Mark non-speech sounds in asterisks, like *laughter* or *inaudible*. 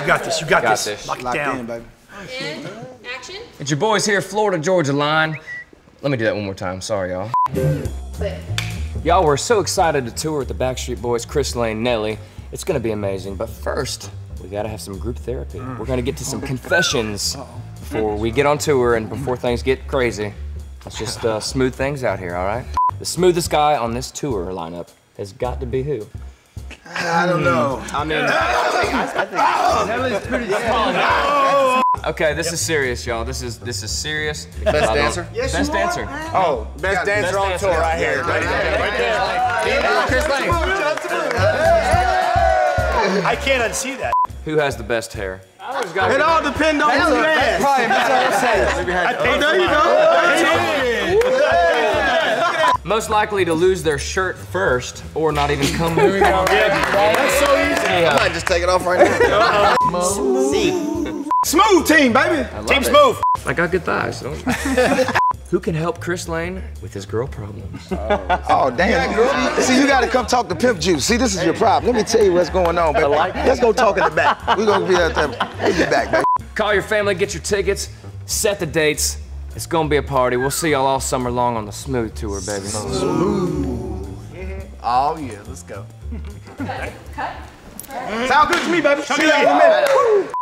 You got this. You got, Got this. this. Lock it down. in, baby. And action. It's your boys here, Florida Georgia Line. Let me do that one more time. Sorry, y'all. Y'all, we're so excited to tour with the Backstreet Boys, Chris Lane, Nelly. It's gonna be amazing. But first, we gotta have some group therapy. We're gonna get to some *laughs* confessions before we get on tour and before things get crazy. Let's just uh, smooth things out here, all right? The smoothest guy on this tour lineup has got to be who? I don't know. Hmm. I mean, Okay, this is serious, y'all. This is this is serious. Best I don't- dancer? Best dancer. Oh, best dancer on dancer. tour right here. Right there, right there. Chris Lane. I can't unsee that. Who has the best hair? It all depends on who you ask. Probably *laughs* oh, there you go. Most likely to lose their shirt first or not even come. There we go. That's so easy. I might just take it off right now. *laughs* See. Smooth team, baby. Team smooth. I got good thighs. Don't *laughs* Who can help Chris Lane with his girl problems? Oh, oh damn. See, you gotta come talk to Pimp Juice. See, this is your problem. Let me tell you what's going on, baby. Let's go talk in the back. We're gonna be out there. We'll be back, baby. Call your family, get your tickets, set the dates. It's gonna be a party. We'll see y'all all summer long on the Smooth Tour, baby. Smooth. Oh yeah, let's go. Cut. Cut. Sound good to me, baby. See you in a minute.